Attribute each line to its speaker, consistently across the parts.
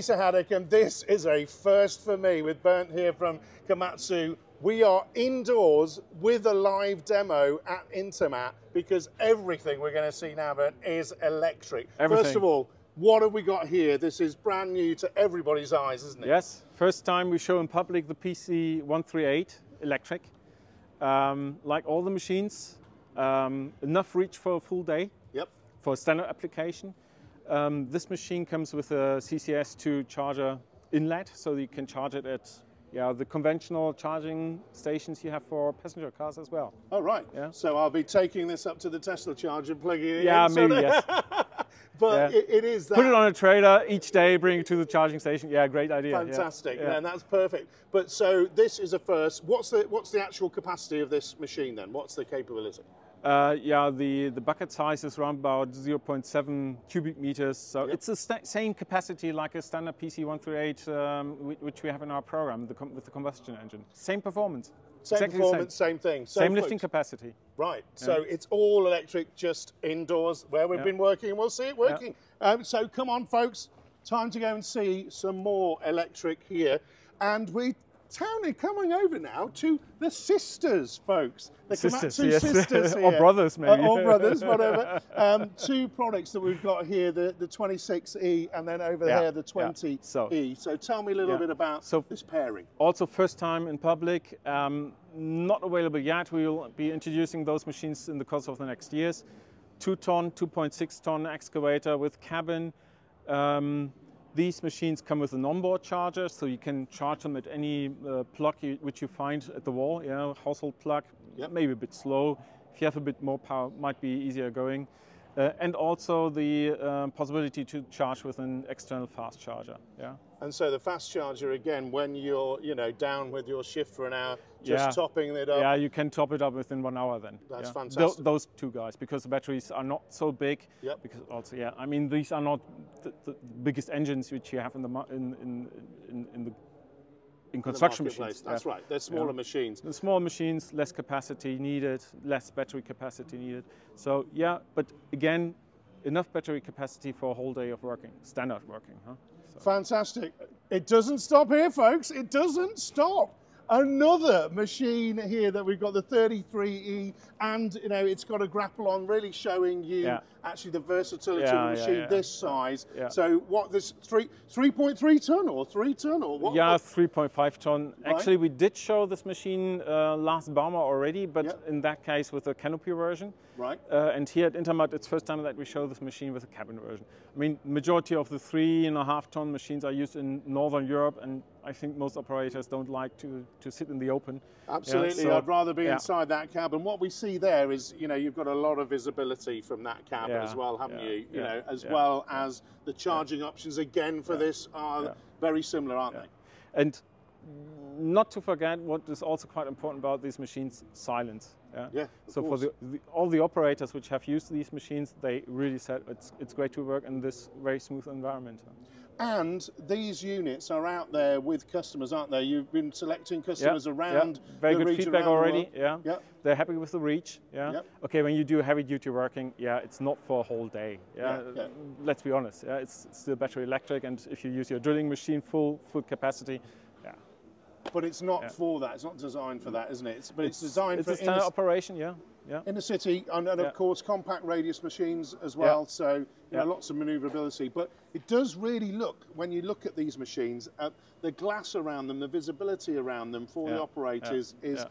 Speaker 1: Lisa Haddock, and this is a first for me with Bernd here from Komatsu. We are indoors with a live demo at Intermat because everything we're going to see now, Bernd, is electric.
Speaker 2: Everything.
Speaker 1: First of all, what have we got here? This is brand new to everybody's eyes, isn't it?
Speaker 2: Yes, first time we show in public the PC138 electric. Um, like all the machines, um, enough reach for a full day
Speaker 1: Yep.
Speaker 2: for a standard application. Um, this machine comes with a CCS2 charger inlet, so you can charge it at yeah, the conventional charging stations you have for passenger cars as well.
Speaker 1: Oh, right.
Speaker 2: Yeah.
Speaker 1: So I'll be taking this up to the Tesla charger and plugging it
Speaker 2: Yeah,
Speaker 1: in. so
Speaker 2: maybe,
Speaker 1: that- but
Speaker 2: Yeah.
Speaker 1: it, it is that.
Speaker 2: Put it on a trailer each day, bring it to the charging station. Yeah, great idea. yeah.
Speaker 1: Fantastic,
Speaker 2: Yeah.
Speaker 1: and that's perfect. But so this is a first. What's the what's the actual capacity of this machine then? What's the capability?
Speaker 2: Uh, yeah, the, the bucket size is around about 0.7 cubic meters. So
Speaker 1: Yep.
Speaker 2: it's the same capacity like a standard PC138, um, which we have in our program the with the combustion engine. Same performance.
Speaker 1: Same
Speaker 2: Exactly
Speaker 1: performance, same, thing. So
Speaker 2: Same lifting capacity.
Speaker 1: Right. So it's all electric, just indoors where we've
Speaker 2: Yeah.
Speaker 1: been working, and we'll see it working. Um, so come on, folks. Time to go and see some more electric here, and we. Tony, coming over now to the sisters, folks. The
Speaker 2: Sisters,
Speaker 1: Komatsu
Speaker 2: yes.
Speaker 1: sisters
Speaker 2: Or
Speaker 1: here.
Speaker 2: brothers,
Speaker 1: Uh,
Speaker 2: maybe.
Speaker 1: or brothers, whatever. Um, two products that we've got here: the, the 26E, and then over
Speaker 2: Yeah,
Speaker 1: there the 20E.
Speaker 2: So-
Speaker 1: So, tell me a little
Speaker 2: Yeah.
Speaker 1: bit about
Speaker 2: So-
Speaker 1: this pairing.
Speaker 2: Also, first time in public, um, not available yet. We will be introducing those machines in the course of the next years. Two ton, 2.6 ton excavator with cabin. Um, these machines come with an onboard charger, so you can charge them at any uh, plug you, which you find at the wall. yeah, household plug,
Speaker 1: Yep.
Speaker 2: maybe a bit slow. If you have a bit more power, might be easier going. Uh, and also the uh, possibility to charge with an external fast charger. Yeah.
Speaker 1: And so the fast charger again, when you're you know down with your shift for an hour, just
Speaker 2: Yeah.
Speaker 1: topping it up.
Speaker 2: Yeah, you can top it up within one hour then.
Speaker 1: That's
Speaker 2: yeah.
Speaker 1: fantastic.
Speaker 2: those two guys, because the batteries are not so big.
Speaker 1: Yep.
Speaker 2: Because also, yeah, I mean, these are not the, the biggest engines which you have in the in in in, in the in construction machines.
Speaker 1: That's
Speaker 2: yeah.
Speaker 1: right. They're smaller machines.
Speaker 2: The small machines, less capacity needed, less battery capacity needed. So yeah, but again, enough battery capacity for a whole day of working, standard working. Huh? So,
Speaker 1: Fantastic. It doesn't stop here, folks. It doesn't stop. Another machine here that we've got the 33E, and you know it's got a grapple on, really showing you
Speaker 2: Yeah.
Speaker 1: actually the versatility
Speaker 2: Yeah,
Speaker 1: of a machine
Speaker 2: yeah.
Speaker 1: this size. So what this three 3.3 ton or three ton or what?
Speaker 2: Yeah, 3.5 ton. Actually, we did show this machine uh, last Bauma already, but in that case with a canopy version.
Speaker 1: Right.
Speaker 2: Uh, and here at Intermat, it's first time that we show this machine with a cabin version. I mean, majority of the three and a half ton machines are used in Northern Europe, and I think most operators don't like to, to sit in the open. Yeah,
Speaker 1: Absolutely,
Speaker 2: so-
Speaker 1: I'd rather be
Speaker 2: yeah.
Speaker 1: inside that cabin. What we see there is, you know, you've got a lot of visibility from that cabin
Speaker 2: Yeah,
Speaker 1: as well, haven't
Speaker 2: yeah,
Speaker 1: you? You
Speaker 2: yeah,
Speaker 1: know, as
Speaker 2: yeah,
Speaker 1: well as the charging options again for this are
Speaker 2: yeah.
Speaker 1: very similar, aren't
Speaker 2: Yeah.
Speaker 1: they?
Speaker 2: And not to forget what is also quite important about these machines, silence. Yeah.
Speaker 1: Yeah,
Speaker 2: so for the, the, all the operators which have used these machines, they really said it's, it's great to work in this very smooth environment.
Speaker 1: And these units are out there with customers, aren't they? You've been selecting customers
Speaker 2: yeah,
Speaker 1: around
Speaker 2: very
Speaker 1: the
Speaker 2: good feedback already. Yeah.
Speaker 1: Yeah.
Speaker 2: they're happy with the reach. Yeah.
Speaker 1: Yep.
Speaker 2: Okay, when you do heavy duty working, yeah, it's not for a whole day. Yeah.
Speaker 1: Yeah, yeah.
Speaker 2: Let's be honest. Yeah, it's still battery electric, and if you use your drilling machine full full capacity, yeah,
Speaker 1: But it's not
Speaker 2: Yeah.
Speaker 1: for that. It's not designed for that, isn't it? It's, but it's, designed
Speaker 2: it's
Speaker 1: for
Speaker 2: standard operation. Yeah. Yeah.
Speaker 1: In the city and, and
Speaker 2: Yeah.
Speaker 1: of course compact radius machines as well. So you know, lots of manoeuvrability. But it does really look when you look at these machines, at the glass around them, the visibility around them for the
Speaker 2: Yeah.
Speaker 1: operators
Speaker 2: Yeah.
Speaker 1: is
Speaker 2: Yeah.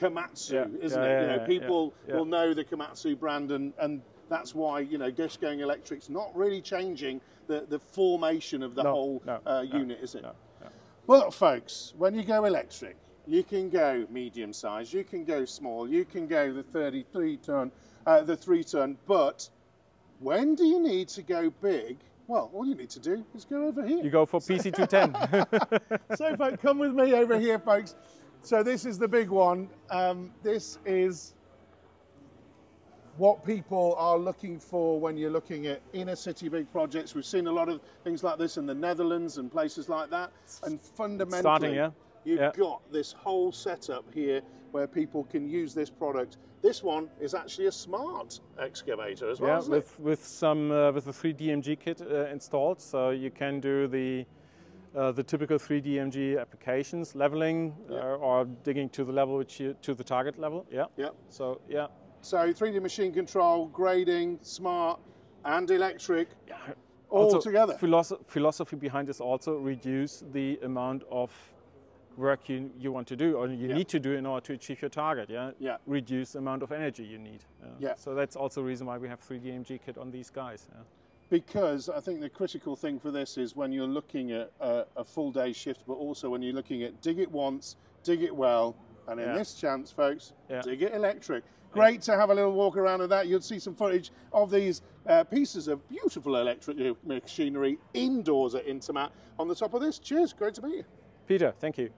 Speaker 1: Komatsu,
Speaker 2: Yeah.
Speaker 1: isn't
Speaker 2: Yeah,
Speaker 1: it?
Speaker 2: yeah,
Speaker 1: you know,
Speaker 2: yeah,
Speaker 1: people
Speaker 2: yeah.
Speaker 1: will know the Komatsu brand, and, and that's why you know Dish Going Electric's not really changing the, the formation of the
Speaker 2: No,
Speaker 1: whole
Speaker 2: no,
Speaker 1: uh,
Speaker 2: no,
Speaker 1: unit, is it? Well, folks, when you go electric, you can go medium size, you can go small, you can go the 33 ton, uh, the three ton, but when do you need to go big? Well, all you need to do is go over here.
Speaker 2: You go for PC210.
Speaker 1: so, folks, come with me over here, folks. So, this is the big one. Um, this is what people are looking for when you're looking at inner city big projects. We've seen a lot of things like this in the Netherlands and places like that. And fundamentally,
Speaker 2: starting, yeah.
Speaker 1: you've
Speaker 2: Yeah.
Speaker 1: got this whole setup here where people can use this product. This one is actually a smart excavator as well,
Speaker 2: yeah,
Speaker 1: isn't it?
Speaker 2: with with some uh, with a 3 DMG kit uh, installed, so you can do the uh, the typical 3DMG applications, leveling
Speaker 1: Yeah.
Speaker 2: uh, or digging to the level which you, to the target level. Yeah.
Speaker 1: Yeah.
Speaker 2: So yeah.
Speaker 1: So 3D machine control, grading, smart, and electric,
Speaker 2: yeah.
Speaker 1: all
Speaker 2: Also,
Speaker 1: together.
Speaker 2: philosophy, philosophy behind this also reduce the amount of work you, you want to do or you
Speaker 1: Yeah.
Speaker 2: need to do in order to achieve your target. Yeah.
Speaker 1: Yeah.
Speaker 2: Reduce the amount of energy you need.
Speaker 1: Yeah.
Speaker 2: So that's also a reason why we have 3DMG kit on these guys. Yeah.
Speaker 1: Because I think the critical thing for this is when you're looking at a, a full day shift, but also when you're looking at dig it once, dig it well, and in
Speaker 2: Yeah.
Speaker 1: this chance, folks,
Speaker 2: Yeah.
Speaker 1: dig it electric. Great to have a little walk around of that. You'll see some footage of these uh, pieces of beautiful electric machinery indoors at Intermat on the top of this. Cheers, great to meet you.
Speaker 2: Peter, thank you.